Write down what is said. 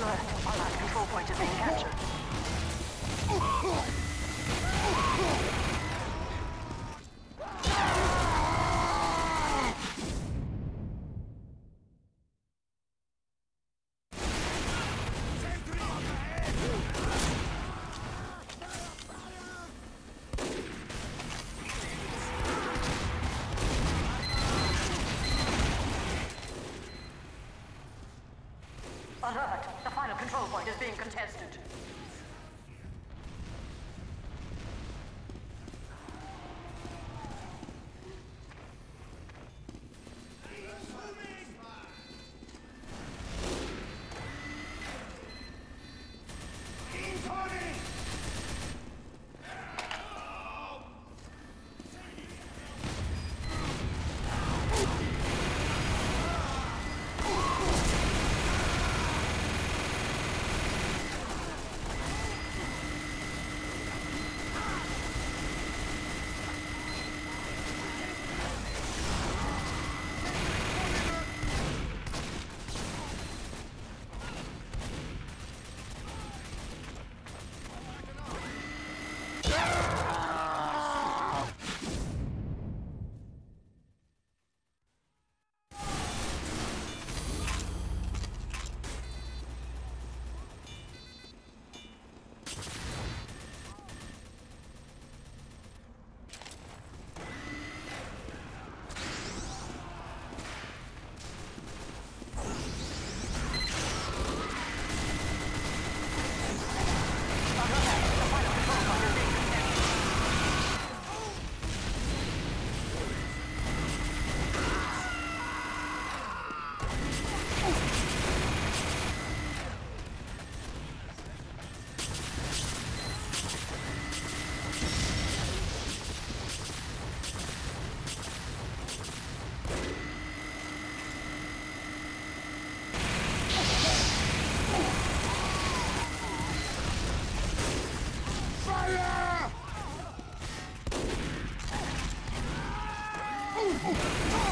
Alert. Allied control point is being captured. contestant. Oh, oh.